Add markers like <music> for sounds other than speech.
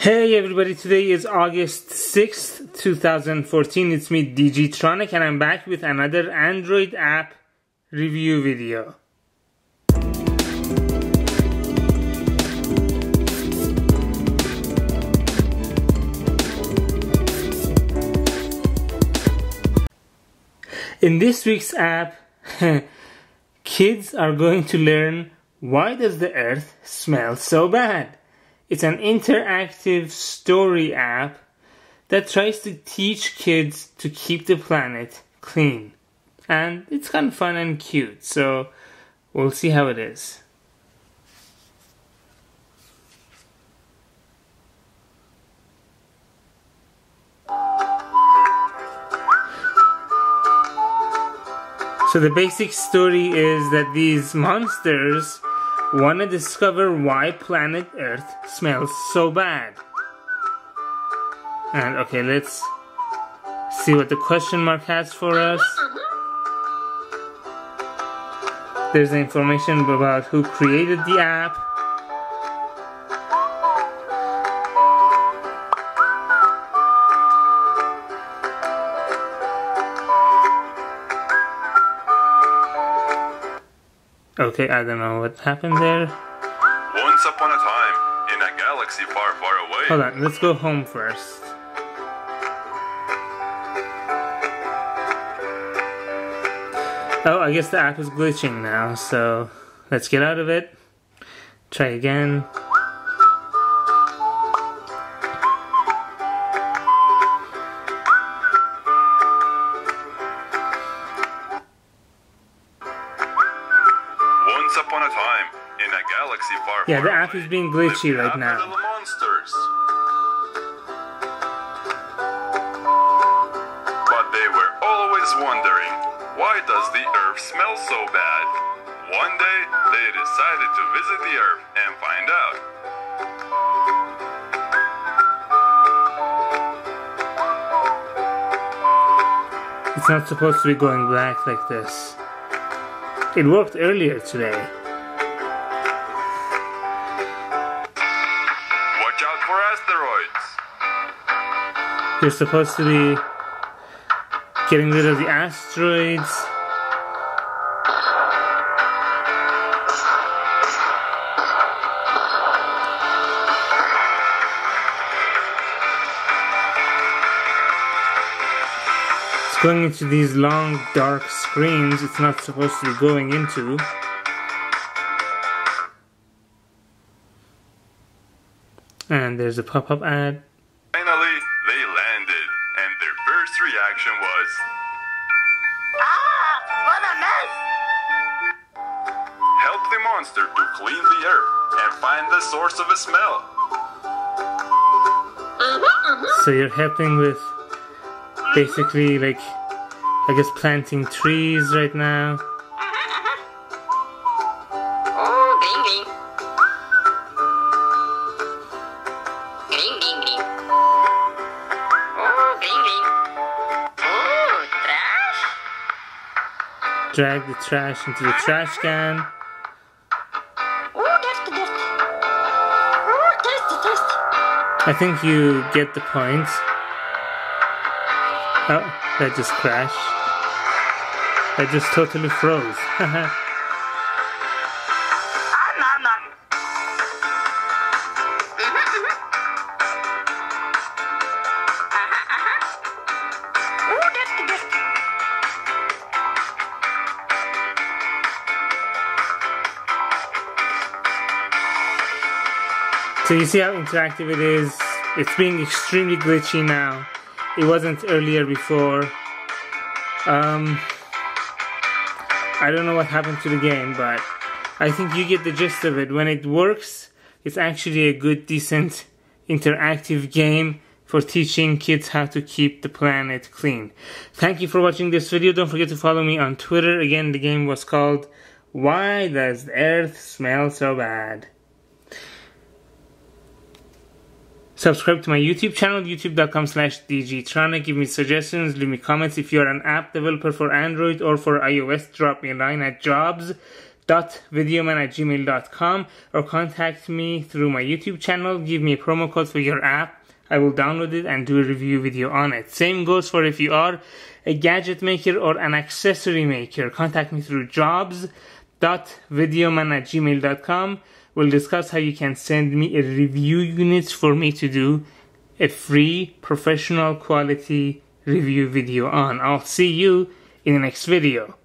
Hey everybody, today is August 6th, 2014. It's me, DGtronic, and I'm back with another Android app review video. In this week's app, <laughs> kids are going to learn why does the earth smell so bad? It's an interactive story app that tries to teach kids to keep the planet clean. And it's kind of fun and cute, so we'll see how it is. So the basic story is that these monsters Want to discover why planet Earth smells so bad? And okay, let's see what the question mark has for us. There's information about who created the app. Okay, I don't know what happened there. Once upon a time, in a galaxy far, far away. Hold on, let's go home first. Oh, I guess the app is glitching now, so let's get out of it. Try again. Upon a time, in a galaxy far, Yeah, far the app away, is being glitchy right now. Monsters. But they were always wondering, why does the Earth smell so bad? One day, they decided to visit the Earth and find out. It's not supposed to be going black like this. It worked earlier today. Watch out for asteroids. You're supposed to be getting rid of the asteroids. Going into these long dark screens it's not supposed to be going into. And there's a pop-up ad. Finally, they landed, and their first reaction was, Ah, what a mess! help the monster to clean the earth and find the source of a smell. So you're helping with basically like I guess planting trees right now. Oh. Oh. Oh. Drag the trash into the trash can. Oh. Oh. I think you get the point. Oh, that just crashed. That just totally froze. <laughs> So you see how interactive it is? It's being extremely glitchy now. It wasn't earlier before. Um, I don't know what happened to the game, but I think you get the gist of it. When it works, it's actually a good, decent, interactive game for teaching kids how to keep the planet clean. Thank you for watching this video. Don't forget to follow me on Twitter. Again, the game was called Why Does the Earth Smell So Bad? Subscribe to my YouTube channel, youtube.com slash dgtronic. Give me suggestions, leave me comments. If you're an app developer for Android or for iOS, drop me a line at jobs videoman at gmail.com or contact me through my YouTube channel. Give me a promo code for your app. I will download it and do a review video on it. Same goes for if you are a gadget maker or an accessory maker. Contact me through jobs.videoman at gmail.com. We'll discuss how you can send me a review unit for me to do a free professional quality review video on. I'll see you in the next video.